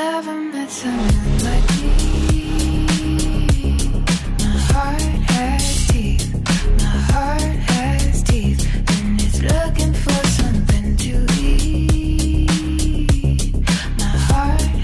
Never met someone like me.